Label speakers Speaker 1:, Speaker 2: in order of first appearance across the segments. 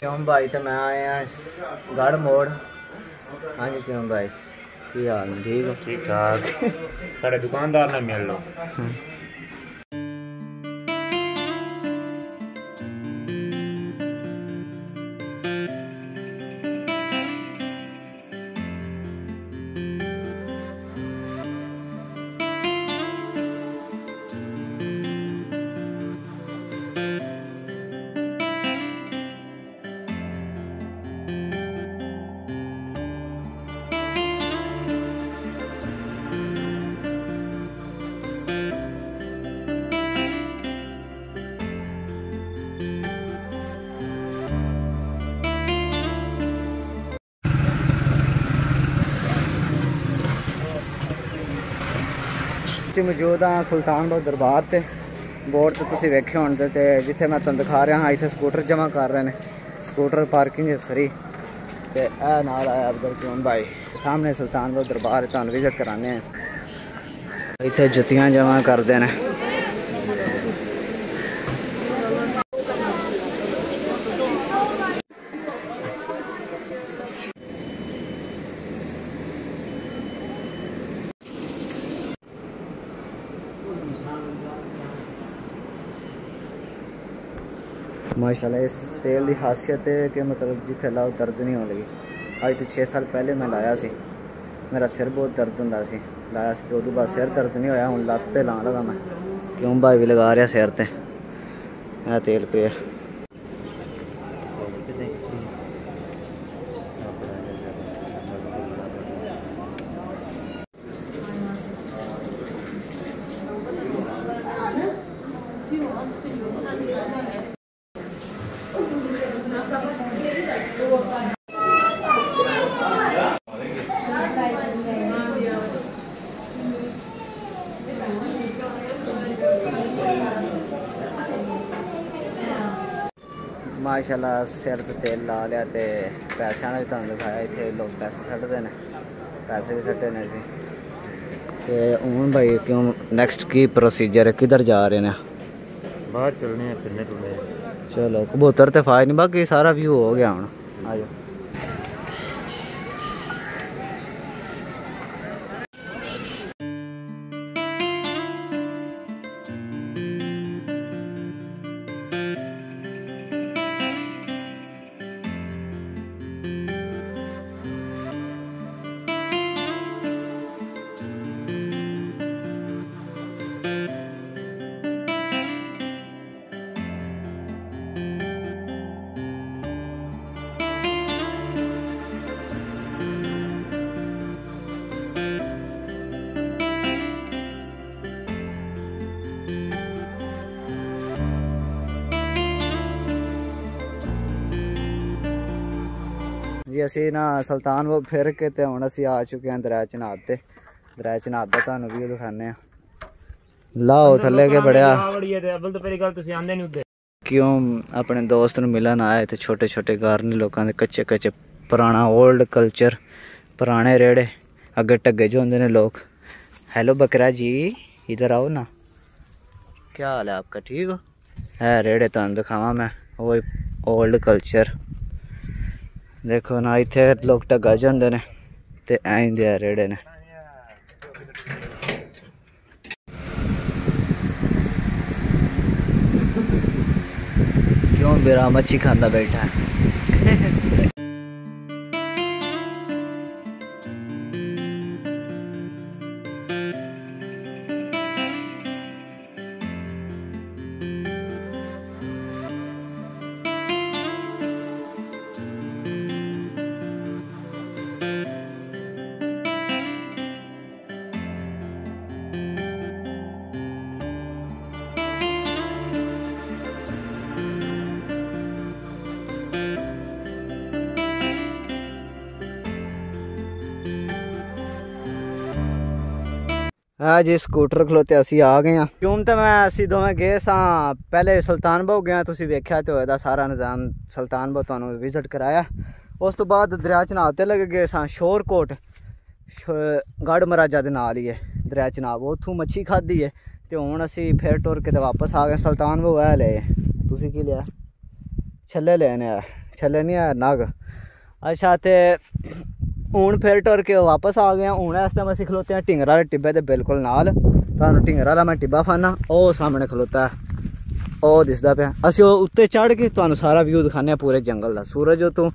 Speaker 1: क्यों भाई तो मैं आया गढ़ मोड़ हाँ जी क्यों भाई ਕੀ ਹਾਲ ਨੇ ਠੀਕ ਹੋ
Speaker 2: ਠੀਕ ਠਾਕ ਸਾਡੇ ਦੁਕਾਨਦਾਰ ਨਾਲ ਮਿਲ ਲਓ
Speaker 1: ਅਸੀਂ ਮੌਜੂਦ ਹਾਂ ਸੁਲਤਾਨਪੁਰ ਦਰਬਾਰ ਤੇ ਬੋਰਡ ਤੇ ਤੁਸੀਂ ਵੇਖਿਆ ਹੋਣ ਤੇ- ਤੇ ਜਿੱਥੇ ਮੈਂ ਤੁਹਾਨੂੰ ਦਿਖਾ ਰਿਹਾ ਹਾਂ ਇੱਥੇ ਸਕੂਟਰ ਜਮ੍ਹਾਂ ਕਰ ਰਹੇ ਨੇ ਸਕੂਟਰ ਪਾਰਕਿੰਗ ਫਰੀ ਤੇ ਇਹ ਨਾਲ ਆਇਆ ਅਬਦੁਲ ਕਿਉਂ ਭਾਈ ਸਾਹਮਣੇ ਸੁਲਤਾਨਪੁਰ ਦਰਬਾਰ ਹੈ, ਤੁਹਾਨੂੰ ਵਿਜ਼ਿਟ ਕਰਾਣੇ ਆ ਇੱਥੇ ਜੁੱਤੀਆਂ ਜਮ੍ਹਾਂ ਕਰਦੇ ਨੇ माशाल्लाह, इस तेल की खासियत है कि मतलब जिथे लाओ दर्द नहीं होने लगी। अज तो छे साल पहले मैं लाया सी। मेरा सिर बहुत दर्द हों लाया सी तो बाद सिर दर्द नहीं होया हूँ लत्त लान लगा मैं। क्यों भाई भी लगा रहा सिर तेल पे। ਮਾਸ਼ਾਅੱਲਾ ਸਿਰ ਤੇ ਤੇਲ ਲਾ ਲਿਆ ਤੇ ਪੈਸਿਆਂ ਦਾ ਵੀ ਤੁਹਾਨੂੰ ਦਿਖਾਇਆ ਇੱਥੇ ਲੋਕ ਪੈਸੇ ਛੱਡਦੇ ਨੇ। ਪੈਸੇ ਵੀ ਛੱਡੇ ਨੇ ਜੀ ਤੇ ਹੁਣ ਭਾਈ ਕਿਉਂ ਨੈਕਸਟ ਕੀ ਪ੍ਰੋਸੀਜਰ ਹੈ ਕਿੱਧਰ ਜਾ ਰਹੇ ਨੇ?
Speaker 2: ਬਾਹਰ ਚੱਲਣੇ ਆ ਫਿਰਨੇ ਟੁਰਨੇ
Speaker 1: ਚਲੋ ਕਬੂਤਰ ਤੇ ਫਾਇਰ ਨਹੀਂ ਬਾਕੀ ਸਾਰਾ ਵਿਊ ਹੋ ਗਿਆ ਹੁਣ। ਆਜੋ। ਜੀ ਅਸੀਂ ਨਾ ਸੁਲਤਾਨ ਉਹ ਫਿਰ ਕੇ ਤੇ ਹੁਣ ਅਸੀਂ ਆ ਚੁੱਕੇ ਹਾਂ ਦਰਿਆ ਚਨਾਬ ਤੇ ਦਰਿਆ ਚਨਾਬ ਦਾ ਤੁਹਾਨੂੰ ਵੀ ਦਿਖਾਣੇ ਆ ਲਾਓ ਥੱਲੇ ਕੇ ਬੜਿਆ
Speaker 2: ਅਬਲ ਤਾਂ ਪਹਿਲੀ ਗੱਲ ਤੁਸੀਂ ਆਂਦੇ ਨਹੀਂ ਉੱਤੇ
Speaker 1: ਕਿਉਂ ਆਪਣੇ ਦੋਸਤ ਨੂੰ ਮਿਲਣ ਆਏ ਤੇ ਛੋਟੇ ਛੋਟੇ ਕਾਰਨ ਲੋਕਾਂ ਦੇ ਕੱਚੇ ਕੱਚੇ ਪੁਰਾਣਾ 올ਡ ਕਲਚਰ ਪੁਰਾਣੇ ਰੇੜੇ ਅੱਗੇ ਟੱਗੇ ਜੋ ਹੁੰਦੇ ਨੇ ਲੋਕ हेलो बकरा जी इधर आओ ना क्या हाल है आपका ठीक हो है रेड़े तुम दिखावा मैं वो ओल्ड कल्चर ਦੇਖੋ ਨਾ ਇੱਥੇ ਲੋਕ ਟੱਗਾ ਜਾਂਦੇ ਨੇ ਤੇ ਐਂ ਦੇ ਆ ਰੇੜੇ ਨੇ ਕਿਉਂ ਮੇਰਾ ਮੱਛੀ ਖਾਂਦਾ ਬੈਠਾ ਹੈ ਆ ਜੀ ਸਕੂਟਰ ਖਲੋਤੇ ਅਸੀਂ ਆ ਗਏ ਆ। ਕਿਉਂ ਤਾਂ ਮੈਂ, ਅਸੀਂ ਦੋਵੇਂ ਗਏ ਸਾਂ। ਪਹਿਲੇ ਸੁਲਤਾਨ ਸੁਲਤਾਨਪੁਰ ਗਏ ਤੁਸੀਂ ਵੇਖਿਆ ਤੇ ਹੋਇਆ ਸਾਰਾ ਨਿਜ਼ਾਮ। ਸੁਲਤਾਨ ਸੁਲਤਾਨਪੁਰ ਤੁਹਾਨੂੰ ਵਿਜ਼ਿਟ ਕਰਾਇਆ। ਉਸ ਤੋਂ ਬਾਅਦ ਦਰਿਆ ਚਨਾਬ ਤੇ ਲੱਗ ਗਏ ਸਾਂ, ਸ਼ੋਰਕੋਟ। ਗੜ ਮਹਾਰਾਜਾ ਦੇ ਨਾਲ ਹੀ ਹੈ, ਦਰਿਆ ਚਨਾਬ। ਉੱਥੋਂ ਮੱਛੀ ਖਾਧੀ ਹੈ ਤੇ ਹੁਣ ਅਸੀਂ ਫਿਰ ਟੁਰ ਕੇ ਤੇ ਵਾਪਸ ਆ ਗਏ। ਸੁਲਤਾਨ ਸੁਲਤਾਨਪੁਰ ਆ ਲਏ ਤੁਸੀਂ ਕੀ ਲਿਆ? ਛੱਲੇ ਲੈਣੇ ਆ। ਛੱਲੇ ਨਹੀਂ ਆ ਨਗ। ਅੱਛਾ ਤੇ ਹੁਣ ਫਿਰ ਟੁਰ ਕੇ ਵਾਪਸ ਆ ਗਏ ਹੁਣ ਇਸ ਟਾਈਮ ਅਸੀਂ ਖਲੋਤੇ ਆ ਢਿੰਗਰਾ ਦੇ ਟਿੱਬੇ ਦੇ ਬਿਲਕੁਲ ਨਾਲ ਤੁਹਾਨੂੰ ਢਿੰਗਰਾ ਦਾ ਮੈਂ ਟਿੱਬਾ ਫਾਨਾ ਉਹ ਸਾਹਮਣੇ ਖਲੋਤਾ ਉਹ ਦਿਸਦਾ ਪਿਆ ਅਸੀਂ ਉਹ ਉੱਤੇ ਚੜ ਕੇ ਤੁਹਾਨੂੰ ਸਾਰਾ ਵਿਊ ਦਿਖਾਣੇ ਆ ਪੂਰੇ ਜੰਗਲ ਦਾ ਸੂਰਜ ਉਤੋਂ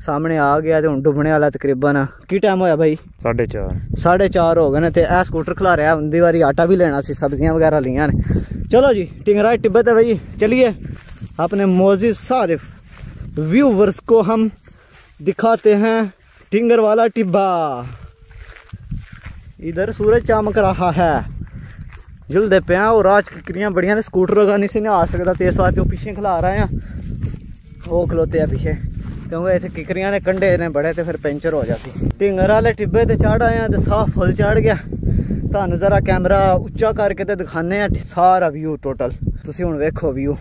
Speaker 1: ਸਾਹਮਣੇ ਆ ਗਿਆ ਤੇ ਹੁਣ ਡੁੱਬਣੇ ਵਾਲਾ ਤਕਰੀਬਨ ਕੀ ਟਾਈਮ ਹੋਇਆ ਭਾਈ 4:30 4:30 ਹੋ ਗਏ ਨੇ ਤੇ ਇਹ ਸਕੂਟਰ ਖਲਾ ਰਿਹਾ ਹੁੰਦੀ ਵਾਰੀ ਆਟਾ ਵੀ ਲੈਣਾ ਸੀ ਸਬਜ਼ੀਆਂ ਵਗੈਰਾ ਲਈਆਂ ਨੇ ਚਲੋ ਜੀ टिंगरा टिब्बे ਤੇ ਭਾਈ ਚਲਿਏ ਆਪਣੇ ਮੌਜੀ ਸਾਰਿਫ व्यूवर्स को हम दिखाते हैं टिंगर वाला टिब्बा इधर सूरज चमक रहा है ਜੁਲਦੇ ਪਿਆ ਉਹ ਰਾਜ ਕਿਕਰੀਆਂ ਬੜੀਆਂ ਨੇ ਸਕੂਟਰ ਲਗਾ ਨਹੀਂ ਸੀ ਨਾ ਆ ਸਕਦਾ ਤੇ ਇਸ ਵਾਸਤੇ ਉਹ ਪਿੱਛੇ ਖਲਾ ਰਹੇ ਆ ਉਹ ਖਲੋਤੇ ਆ ਪਿੱਛੇ ਕਿਉਂਕਿ ਇੱਥੇ ਕਿਕਰੀਆਂ ਨੇ ਕੰਡੇ ਨੇ ਬੜੇ ਤੇ ਫਿਰ ਪੈਂਚਰ ਹੋ ਜਾਸੀ ਢਿੰਗਰ ਵਾਲੇ ਟਿੱਬੇ ਤੇ ਚੜ ਆਇਆ ਤੇ ਸਾਫ ਫੁੱਲ ਚੜ ਗਿਆ ਤੁਹਾਨੂੰ ਜ਼ਰਾ ਕੈਮਰਾ ਉੱਚਾ ਕਰਕੇ ਤੇ ਦਿਖਾਣੇ ਆ ਸਾਰਾ ਵਿਊ ਟੋਟਲ ਤੁਸੀਂ ਹੁਣ ਵੇਖੋ ਵਿਊ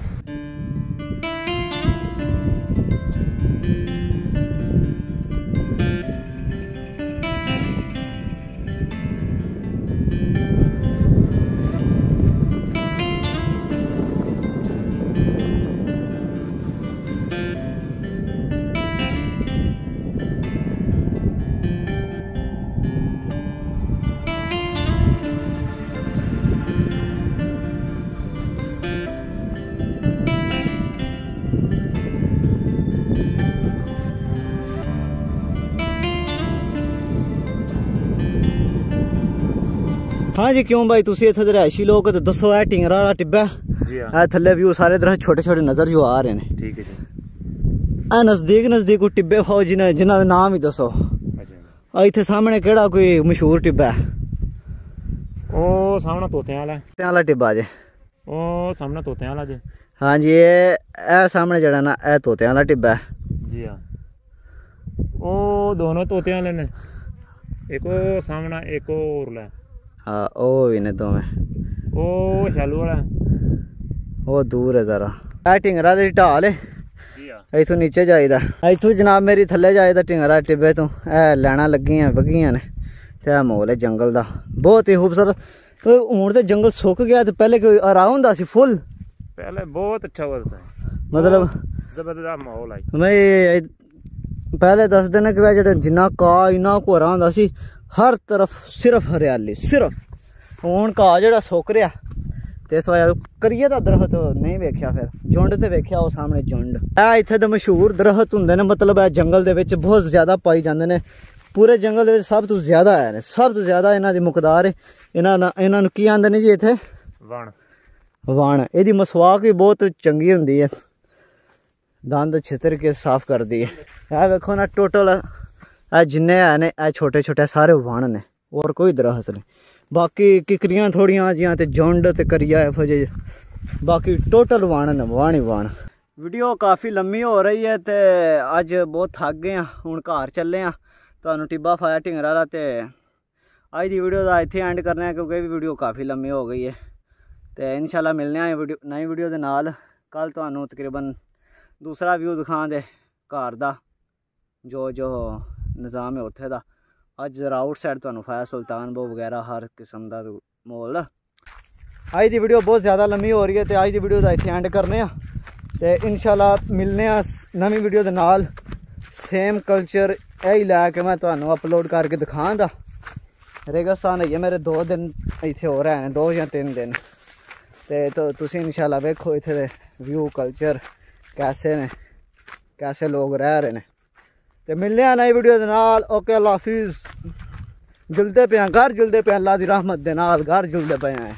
Speaker 1: ਹਾਂ ਜੀ ਕਿਉਂ ਬਾਈ? ਤੁਸੀਂ ਇੱਥੇ ਦੇ ਰਹਿਸ਼ੀ ਲੋਕ ਤੇ ਦੱਸੋ ਇਹ ਢਿੰਗਰਾ ਵਾਲਾ ਟਿੱਬਾ
Speaker 2: ਜੀ ਹਾਂ।
Speaker 1: ਇਹ ਥੱਲੇ ਵਿਊ ਸਾਰੇ ਤਰ੍ਹਾਂ ਛੋਟੇ ਛੋਟੇ ਨਜ਼ਰ ਜੋ ਆ ਰਹੇ ਨੇ।
Speaker 2: ਠੀਕ ਹੈ ਜੀ।
Speaker 1: ਆ ਨਜ਼ਦੀਕ ਨਜ਼ਦੀਕ ਕੋਈ ਟਿੱਬੇ ਹੋ ਜਿਨ੍ਹਾਂ ਜਿਨ੍ਹਾਂ ਦਾ ਨਾਮ ਹੀ ਦੱਸੋ।
Speaker 2: ਅੱਛਾ
Speaker 1: ਆ ਇੱਥੇ ਸਾਹਮਣੇ ਕਿਹੜਾ ਕੋਈ ਮਸ਼ਹੂਰ ਟਿੱਬਾ ਹੈ?
Speaker 2: ਉਹ ਸਾਹਮਣੇ ਤੋਤਿਆਂ ਵਾਲਾ ਹੈ।
Speaker 1: ਤੇ ਵਾਲਾ ਟਿੱਬਾ ਜੇ।
Speaker 2: ਉਹ ਸਾਹਮਣੇ ਤੋਤਿਆਂ ਵਾਲਾ ਜੀ।
Speaker 1: ਹਾਂਜੀ ਇਹ ਇਹ ਸਾਹਮਣੇ ਜਿਹੜਾ ਨਾ ਇਹ ਤੋਤਿਆਂ ਵਾਲਾ ਟਿੱਬਾ ਹੈ।
Speaker 2: ਜੀ ਹਾਂ। ਉਹ ਦੋਨੋਂ ਤੋਤਿਆਂ ਵਾਲੇ ਨੇ। ਇੱਕ ਸਾਹਮਣਾ ਇੱਕ ਉਹ ਉਰਲਾ
Speaker 1: हाँ ओ भी
Speaker 2: नहीं तो दो में।
Speaker 1: ओ शालू वाला। वो दूर है ज़रा। ऐ टिंगरा
Speaker 2: तेरी ढाल
Speaker 1: है। हाँ। इतों नीचे जाइदा इतों जनाब मेरी थल्ले जाइदा टिंगरा टिब्बे तो। ऐ लैना लगियाँ बगियाँ ने। ते ऐ माहौल है जंगल का बहुत ही खूबसूरत। हूँ तो जंगल सुक गया तो पहले कोई हरा होंदा फुल?
Speaker 2: पहले बहुत अच्छा हुआ था।
Speaker 1: मतलब
Speaker 2: ज़बरदस्त माहौल
Speaker 1: है मैं पहले दस दिन के बाद जिन्ना घाह इन्ना घोरा होंदा ਹਰ ਤਰਫ ਸਿਰਫ ਹਰਿਆਲੀ ਸਿਰਫ। ਹੁਣ ਕਾ ਜਿਹੜਾ ਸੁੱਕ ਰਿਹਾ ਤੇ ਇਸ ਵਜ੍ਹਾ ਕਰੀਏ ਦਾ ਦਰਖਤ ਨਹੀਂ ਵੇਖਿਆ ਫਿਰ। ਝੁੰਡ ਤੇ ਵੇਖਿਆ ਉਹ ਸਾਹਮਣੇ ਝੁੰਡ ਇਹ ਇੱਥੇ ਦੇ ਮਸ਼ਹੂਰ ਦਰਖਤ ਹੁੰਦੇ ਨੇ ਮਤਲਬ ਇਹ ਜੰਗਲ ਦੇ ਵਿੱਚ ਬਹੁਤ ਜ਼ਿਆਦਾ ਪਾਈ ਜਾਂਦੇ ਨੇ। ਪੂਰੇ ਜੰਗਲ ਦੇ ਵਿੱਚ ਸਭ ਤੋਂ ਜ਼ਿਆਦਾ ਆਏ ਨੇ ਸਭ ਤੋਂ ਜ਼ਿਆਦਾ ਇਹਨਾਂ ਦੀ ਮੁਕਦਾਰ ਇਹਨਾਂ ਨਾਲ ਇਹਨਾਂ ਨੂੰ ਕੀ ਆਂਦੇ ਨੇ ਜੀ ਇੱਥੇ?
Speaker 2: वण
Speaker 1: ਵਾਣ। ਇਹਦੀ ਮਸਵਾਕ ਵੀ ਬਹੁਤ ਚੰਗੀ ਹੁੰਦੀ ਹੈ। ਦੰਦ ਛਿੱਤਰ ਕੇ ਸਾਫ਼ ਕਰਦੀ ਹੈ। ਇਹ ਵੇਖੋ ਨਾ ਟੋਟਲ ਇਹ ਜਿੰਨੇ ਆ ਨੇ ਇਹ ਛੋਟੇ ਛੋਟੇ ਸਾਰੇ ਵਾਣ ਨੇ। ਹੋਰ ਕੋਈ ਦਰਖਤ ਨਹੀਂ। ਬਾਕੀ ਕਿਕਰੀਆਂ ਥੋੜੀਆਂ ਜੀਆਂ ਤੇ ਝੁੰਡ ਤੇ ਕਰੀਆ ਇਹੋ ਜਿਹੇ। ਬਾਕੀ ਟੋਟਲ ਵਾਣ ਨੇ, ਵਾਣ ਹੀ ਵਾਣ। ਵੀਡੀਓ ਕਾਫੀ ਲੰਮੀ ਹੋ ਰਹੀ ਹੈ ਤੇ ਅੱਜ ਬਹੁਤ ਥੱਕ ਗਏ ਆ। ਹੁਣ ਘਰ ਚੱਲੇ ਆ। ਤੁਹਾਨੂੰ ਟਿੱਬਾ ਫਾਇਆ ਢਿੰਗਰਾ ਦਾ ਤੇ ਅੱਜ ਦੀ ਵੀਡੀਓ ਦਾ ਇੱਥੇ ਐਂਡ ਕਰਨਾ ਕਿਉਂਕਿ ਇਹ ਵੀ ਵੀਡੀਓ ਕਾਫੀ ਲੰਮੀ ਹੋ ਗਈ ਹੈ। ਤੇ ਇਨਸ਼ਾਅੱਲਾ ਮਿਲਨੇ ਆ ਵੀਡੀਓ ਨਵੀਂ ਵੀਡੀਓ ਦੇ ਨਾਲ। ਕੱਲ ਤੁਹਾਨੂੰ ਤਕਰੀਬਨ ਦੂਸਰਾ ਵਿਊ ਦਿਖਾਉਂਦੇ ਘਰ ਦਾ। ਜੋ ਜੋ ਨਿਜ਼ਾਮ ਹੈ ਉੱਥੇ ਦਾ। ਅੱਜ ਜ਼ਰਾ ਆਊਟਸਾਈਡ ਤੁਹਾਨੂੰ ਫਾਇਆ ਸੁਲਤਾਨਪੁਰ ਵਗੈਰਾ ਹਰ ਕਿਸਮ ਦਾ ਮਾਹੌਲ। ਅੱਜ ਦੀ ਵੀਡੀਓ ਬਹੁਤ ਜ਼ਿਆਦਾ ਲੰਮੀ ਹੋ ਰਹੀ ਹੈ ਤੇ ਅੱਜ ਦੀ ਵੀਡੀਓ ਦਾ ਇੱਥੇ ਐਂਡ ਕਰਨੇ ਆ ਤੇ ਇਨਸ਼ਾਅੱਲਾ ਮਿਲਨੇ ਆ ਨਵੀਂ ਵੀਡੀਓ ਦੇ ਨਾਲ। ਸੇਮ ਕਲਚਰ ਇਹ ਹੀ ਲੈ ਕੇ ਮੈਂ ਤੁਹਾਨੂੰ ਅਪਲੋਡ ਕਰਕੇ ਦਿਖਾਉਂਦਾ। ਰੇਗਿਸਤਾਨ ਹੈ ਮੇਰੇ 2 ਦਿਨ ਇੱਥੇ ਹੋ ਰਹੇ ਨੇ 2 ਜਾਂ 3 ਦਿਨ। ਤੇ ਤੁਸੀਂ ਇਨਸ਼ਾਅੱਲਾ ਵੇਖੋ ਇੱਥੇ ਦੇ ਵਿਊ ਕਲਚਰ ਕੈਸੇ ਨੇ ਕੈਸੇ ਲੋਕ ਰਹਿ ਰਹੇ ਨੇ। ਤੇ ਮਿਲਨੇ ਆ ਨਈ ਵੀਡੀਓ ਦੇ ਨਾਲ ਓਕੇ ਅੱਲਾ ਹਾਫਿਜ਼ ਜੁਲਦੇ ਪਿਆ ਘਰ ਜੁਲਦੇ ਪਿਆ ਅੱਲਾ ਦੀ ਰਹਿਮਤ ਦੇ ਨਾਲ ਘਰ ਜੁਲਦੇ ਪਏ ਆ